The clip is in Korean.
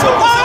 아!